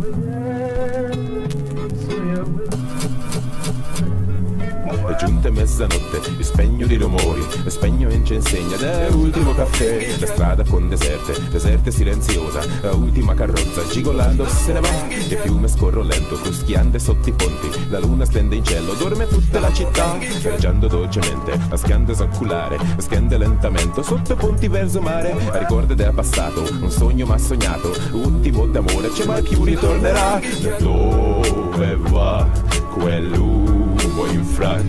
with me. Mezzanotte, mi spegno i rumori, mi spegno in ci insegna da ultimo caffè. La strada con deserte, deserte silenziosa, ultima carrozza gigolando se ne va. Il fiume scorro lento, fruschiante sotto i ponti, la luna stende in cielo, dorme tutta la città. Viaggiando dolcemente, la schianda s'oculare, scende lentamente sotto ponti verso mare. Ricorda del passato, un sogno ma sognato, ultimo d'amore, c'è mai più ritornerà. Dove va quell'uomo in frac?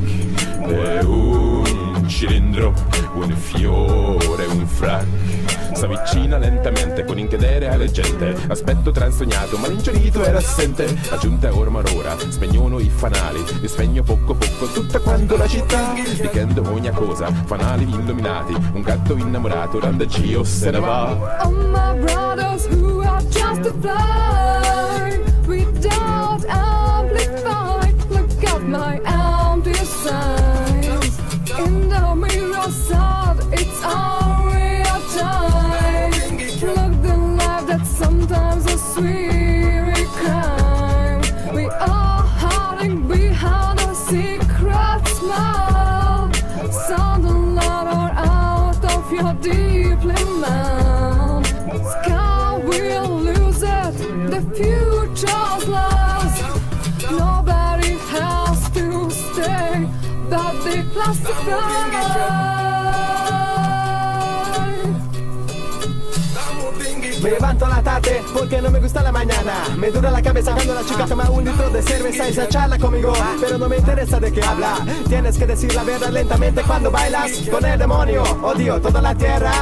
È un cilindro, un fiore, un frac. S'avvicina lentamente con inchedere alle gente. Aspetto transognato, ma l'inciolito era assente. La giunta è ormai ora, spegnono i fanali. Li spegno poco poco tutta quanto la città. Richendo ogni cosa, fanali illuminati. Un gatto innamorato, randagio se ne va. All my brothers who are justified the future's lost. Nobody has to stay, but they classify. Me levanto a la tarde porque no me gusta la mañana. Me dura la cabeza cuando la chica toma un litro de cerveza y se charla conmigo. Pero no me interesa de qué habla. Tienes que decir la verdad lentamente cuando bailas con el demonio. Odio toda la tierra.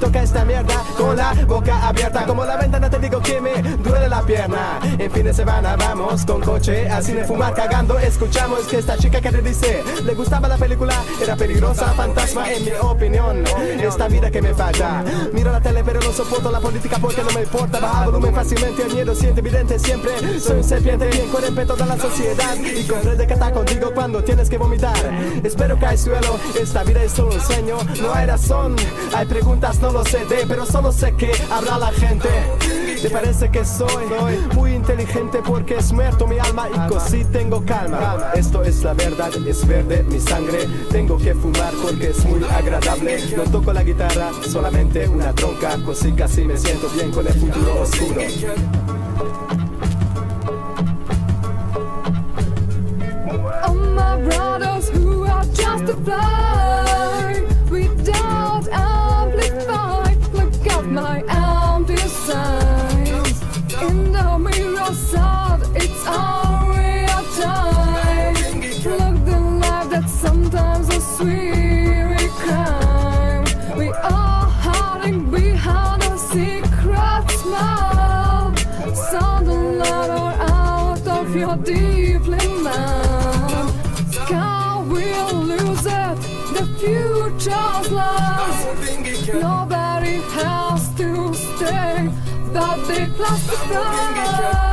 Toca esta mierda con la boca abierta. Como la ventana te digo que me duele la pierna. En fin de semana vamos con coche al cine fumar cagando. Escuchamos que esta chica que le dice le gustaba la película era peligrosa, fantasma en mi opinión. Esta vida que me falla. Miro la tele pero no soporto la política porque no me importa. Baja volumen fácilmente, el miedo siente evidente siempre. Soy un serpiente bien coherente toda la sociedad. Y comprende que está contigo cuando tienes que vomitar. Espero que hay suelo, esta vida es solo un sueño. No hay razón, hay preguntas, no lo sé de, pero solo sé que habrá la gente. ¿Te parece que soy muy inteligente porque es muerto mi alma y cosí tengo calma? Esto es la verdad, es verde mi sangre. Tengo que fumar porque es muy agradable. No toco la guitarra, solamente una tronca. Cosí casi me siento bien con el futuro oscuro. Your deeply mind. Sky will lose it, the future's lost. Nobody has to stay, but they classify.